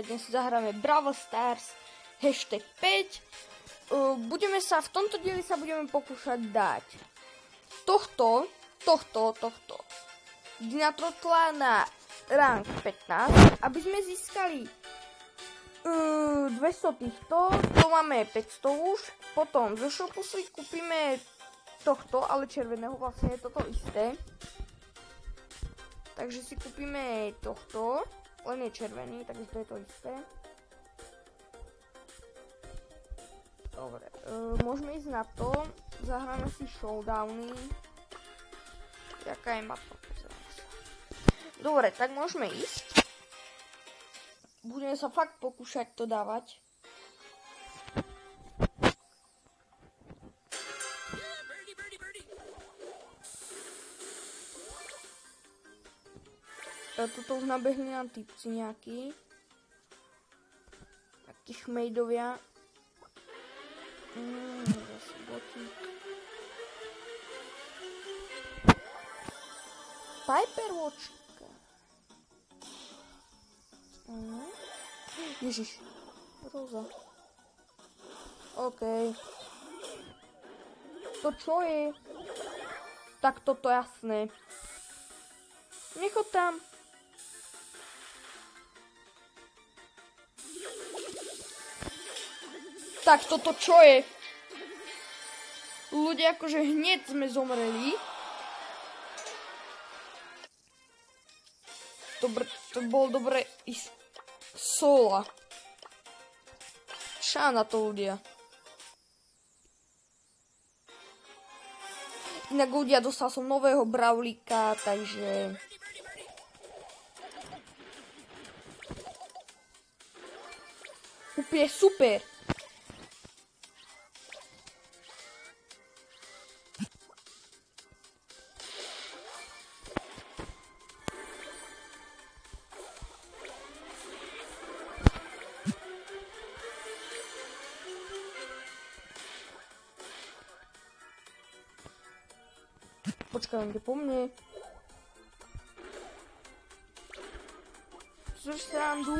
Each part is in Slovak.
ľudia, dnes zahráme Brawl Stars, hashtag 5. Uh, budeme sa, v tomto dieli sa budeme pokúšať dať tohto, tohto, tohto Dynatrotla na rank 15, aby sme získali uh, 200 týchto, to máme 500 už, potom zo shopu si kúpime tohto, ale červeného vlastne je toto isté. Takže si kúpime tohto, len je červený, takže to je to isté. Dobre, uh, môžeme ísť na to, zahráme si showdowny. Jaká je mapa? Dobre, tak môžeme ísť. Budeme sa fakt pokúšať to dávať. Tuto už nabehli nám typci nejaký. Takí šmejdovia. Mm, zase botík. Piper Watchka. Mm. Ježiš. Roza. OK. To čo je? Tak toto jasné. Nechod tam. Tak toto čo je? Ľudia, akože hneď sme zomreli. Dobre, to bol dobre ísť sola. Šá na to ľudia. Inak ľudia, dostal som nového bravlíka, takže... Úplne super. Počkaj, on ide po mne. Což srandu?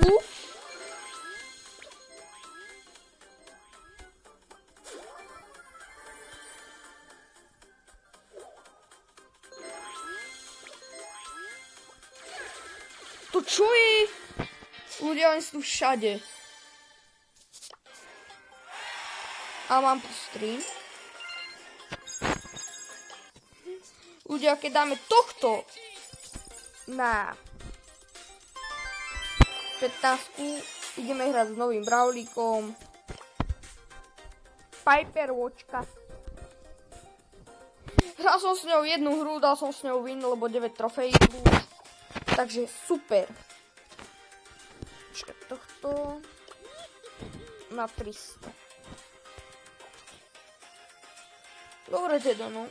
To čo je? Ľudia, oni sú Ľudia, keď dáme tohto na 15, ideme hrať s novým brawlíkom. Piper Watchka. Hral som s ňou jednu hru, dal som s ňou win, lebo 9 trofejí Takže super. Počkaj, tohto na 300. Dobre teda, no.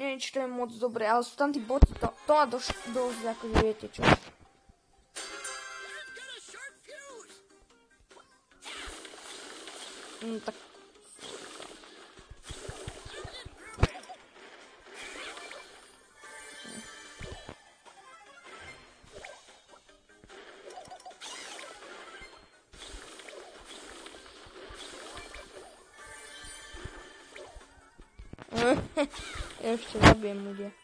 Neviem, či to je moc dobré, ale sú tam tí boti, to, to má dosť, dosť, akože viete čo. Mm,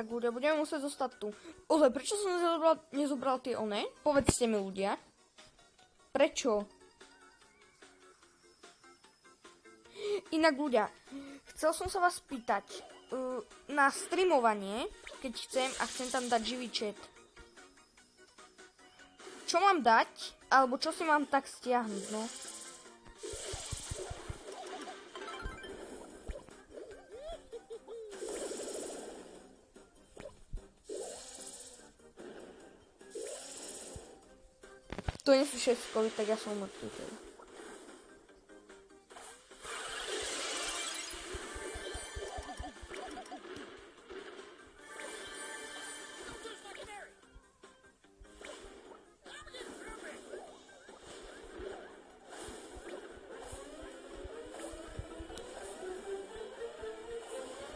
tak ľudia. Budeme musieť zostať tu. Ozaj, prečo som nezobral, nezobral tie one? Povedzte mi ľudia. Prečo? Inak ľudia, chcel som sa vás spýtať uh, na streamovanie, keď chcem a chcem tam dať živý chat. čo mám dať, alebo čo si mám tak stiahnuť, no. To nie sú všetko, tak ja som mŕtvý teda.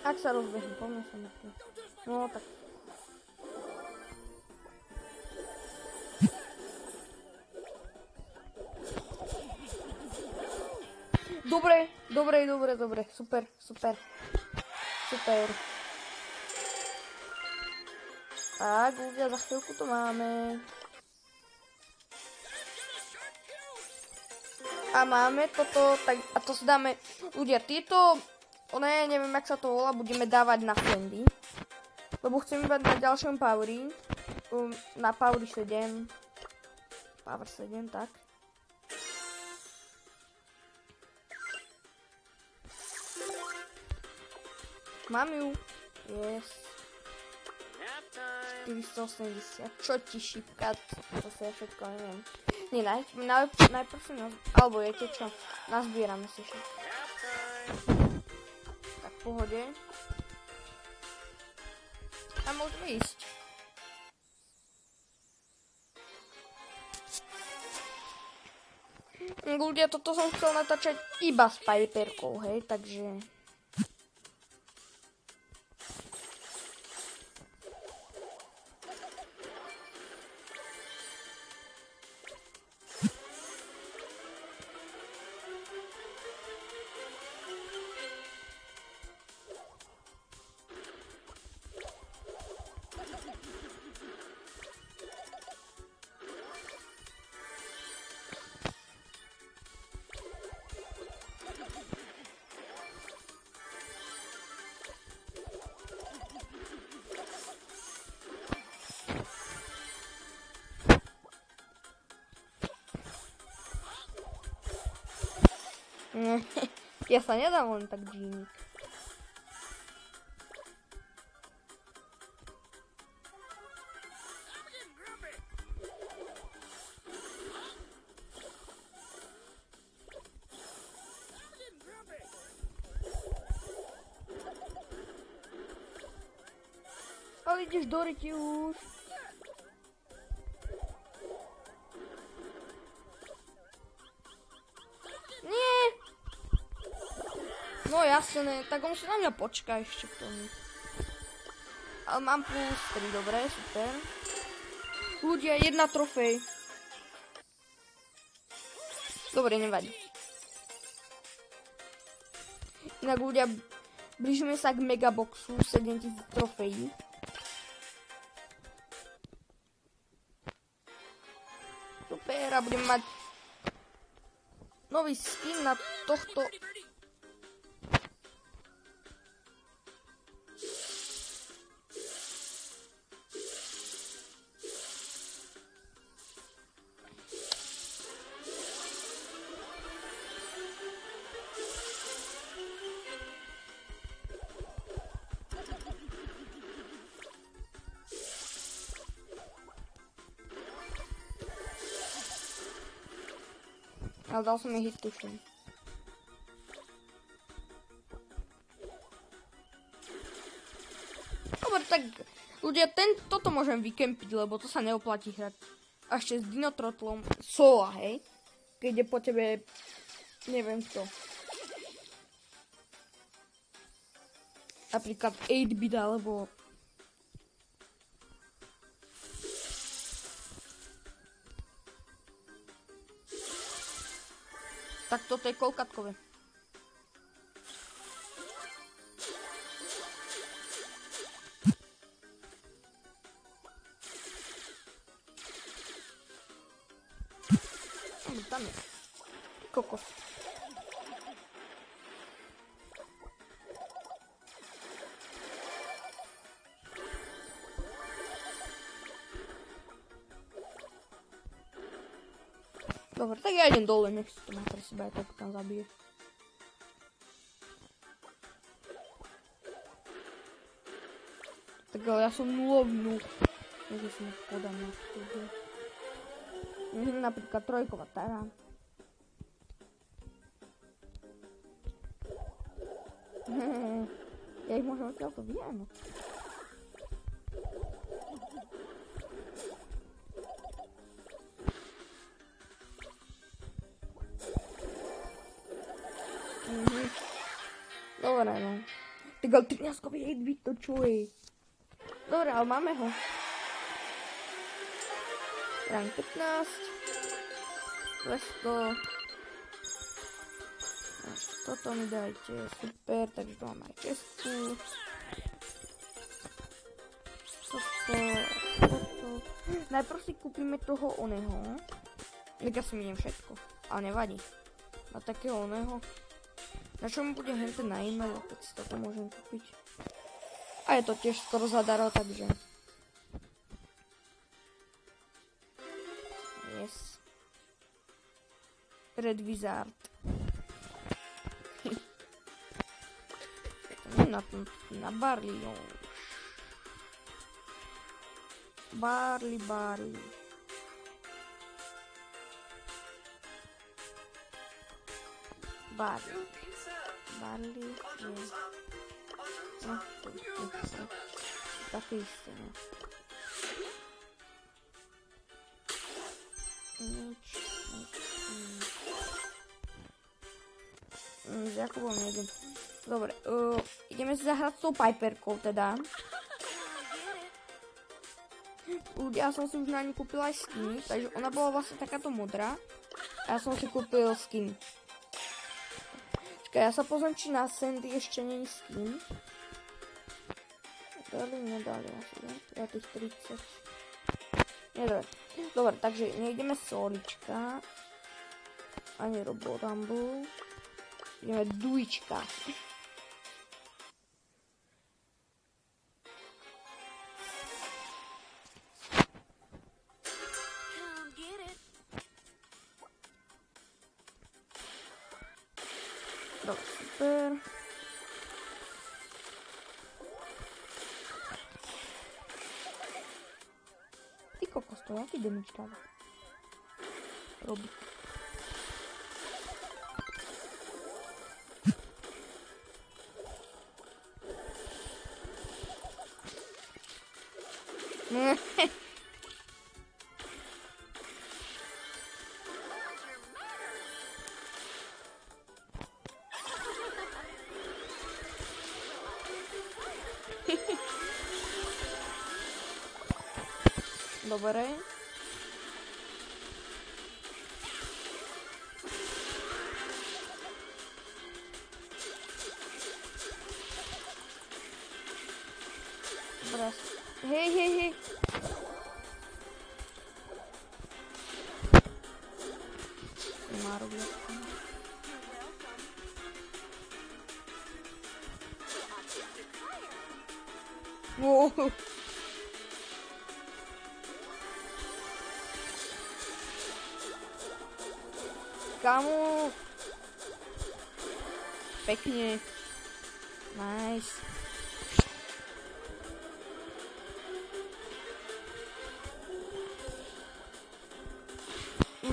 Ak sa rozbehnem, po Dobre, dobre, dobre, super, super. Super. Tak, ľudia, za chvíľku to máme. A máme toto, tak, a to si dáme, ľudia, tieto One, neviem, jak sa to volá, budeme dávať na fendy. Lebo chcem iba na ďalšom Powery. Um, na Powery 7. Power 7, tak. Mám ju. Yes. 480. Čo ti šipka? To sa ja všetko neviem. Nie, naj, naj, najprv si nás... Alebo viete čo? Nazbierame si všetko pohode. A môžeme ísť. Ľudia, toto som chcel natáčať iba s Piperkou, hej, takže... ja sa nedám len tak džíniť. Ale ideš do už. jasné, tak on si na mňa počká ešte k tomu. Ale mám plus 3, dobre, super. Ľudia, jedna trofej. Dobre, nevadí. Inak ľudia, blížime sa k megaboxu, 7000 trofejí. Super, a budem mať nový skin na tohto Ale dal som ich tuším. Dobre, tak ľudia, ten, toto môžem vykempiť, lebo to sa neoplatí hrať. A ešte s dinotrotlom sola, hej? Keď je po tebe, neviem kto. Napríklad 8-bit alebo Tak toto je kolkatkové. Dobre, tak ja idem dole, nech si to má pre seba, aj tak tam zabije. Tak ale ja som nulovnú. Takže si nech podám na to. Mhm, napríklad trojková Mhm. Dobre, no. Tak ale 13 hit to čo je? Dobre, ale máme ho. Rank 15. 200. Toto mi dajte, super, takže to mám aj čestku. Toto, toto. Najprv si kúpime toho oného. Ja si miniem všetko, ale nevadí. A takého oného. Na čo mi bude hente na e-mail, tak si toto môžem kúpiť. A je to tiež skoro zadarmo, takže... Yes. Red Wizard. na, na Barley, jo. Barley, Barley. Barley. Barley je... No, to, to, to, taky jistě, no. Nič, nič, nič. Mm, s Jakubom nejdem. Dobre, uh, ideme si zahrať s tou Piperkou teda. Ja som si už na ní kúpila aj skin, takže ona bola vlastne takáto modrá. A ja som si kúpil skin. Čakaj, ja sa pozriem, či na Sandy ešte není skin. Dali, nedali asi, ne? Ja tých 30. Nedali. Dobre, takže nejdeme solička. Ani Robo Rumble. Ideme Dobra, super. Tylko kostołaki dymicz robi. Hej, Kamu. Pekne. Nice.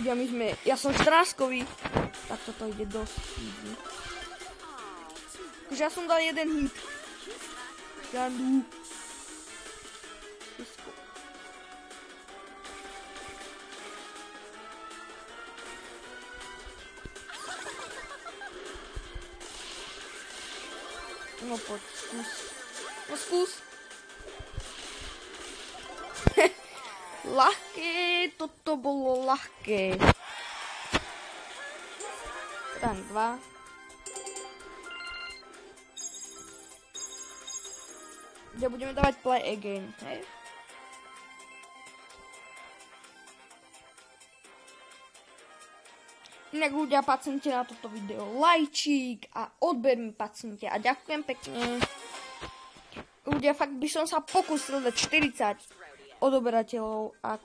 ľudia, my sme, ja som štráskový. Tak toto ide dosť. Takže ja som dal jeden hit. Žandu. Poď, skús. No skús. ľahké, toto bolo ľahké. Rank 2. Kde budeme dávať play again, hej? Inak ľudia, pacnite na toto video lajčík a odber mi pacnite a ďakujem pekne. Ľudia, fakt by som sa pokusil dať 40 odoberateľov, ak...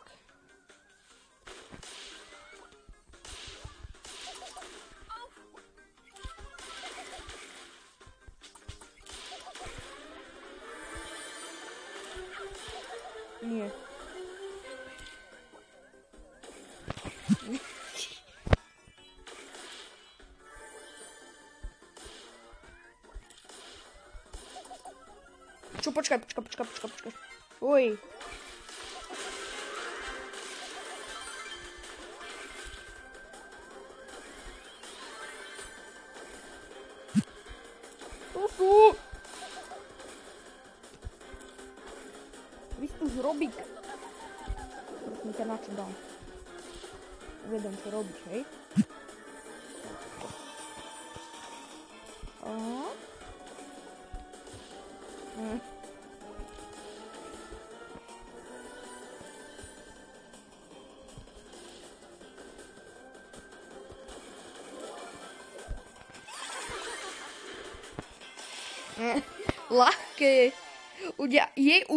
Nie. Čo, počkaj, počkaj, počkaj, počkaj, počkaj. Uj. Ufu. Vy tu zrobík. Prosím ťa, na čo dám? Uvedom, čo robíš, hej?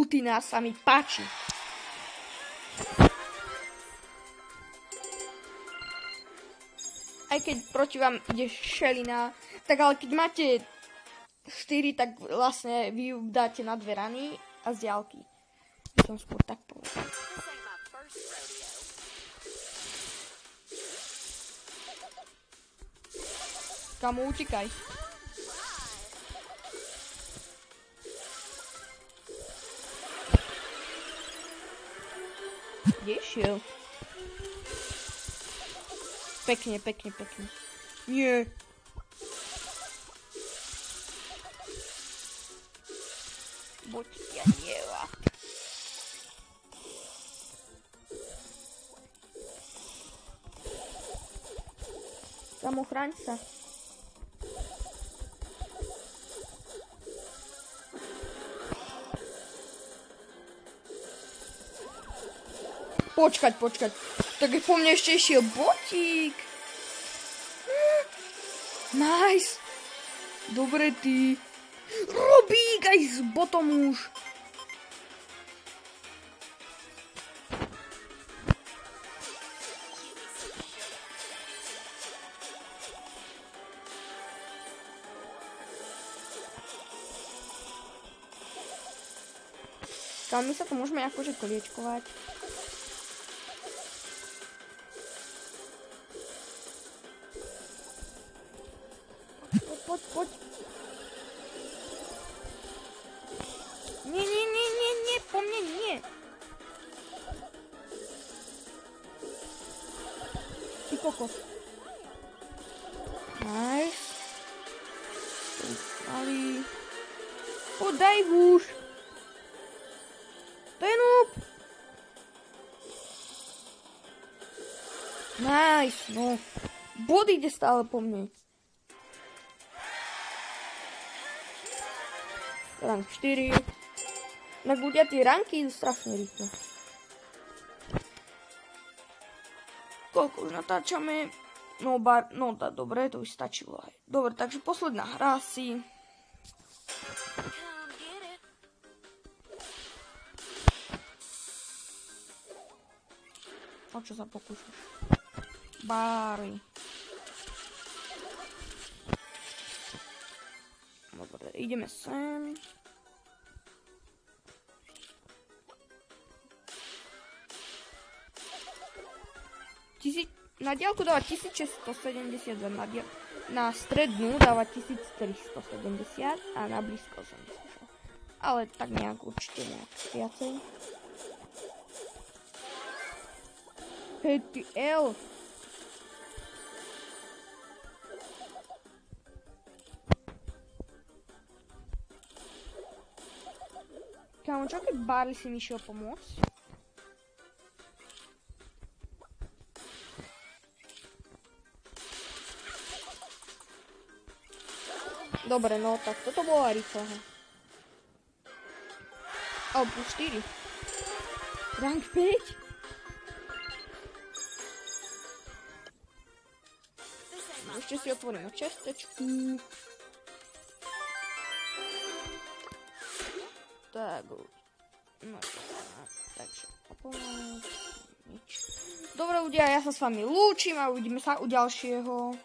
Jej ultina sa mi páči. Aj keď proti vám ide šelina, tak ale keď máte 4, tak vlastne vy dáte na dve rany a z diálky. By som skôr tak povedal. Kamu, utekaj. Kde išiel? Pekne, pekne, pekne. Nie. Buď ja dieva. Samochraň sa. Počkať, počkať. Tak po mne ešte išiel botík. Nice. Dobre ty. Robík aj s botom už. Kam my sa tu môžeme akože koliečkovať. Je noob. Nice, no. Bod ide stále po mne. Rank 4. Tak ľudia tie ranky idú strašne rýchlo. Koľko už natáčame? No, bar, no tá, dobre, to už stačilo. Dobre, takže posledná hra si. O čo sa pokúšaš? Báry. Dobre, ideme sem. Tisíc, na diálku dáva 1672, na, dial, na strednú dáva 1370 a na blízko 86. Ale tak nejak určite nejak viacej. Hej, ty L. Kámo, čo keď Barley si mi šiel pomôcť? Dobre, no tak toto bola rýchla. hra. O, plus 4. Rank 5? Ešte si otvoríme čestečku. Tak. No, takže. Nič. Dobre ľudia, ja sa s vami lúčim a uvidíme sa u ďalšieho.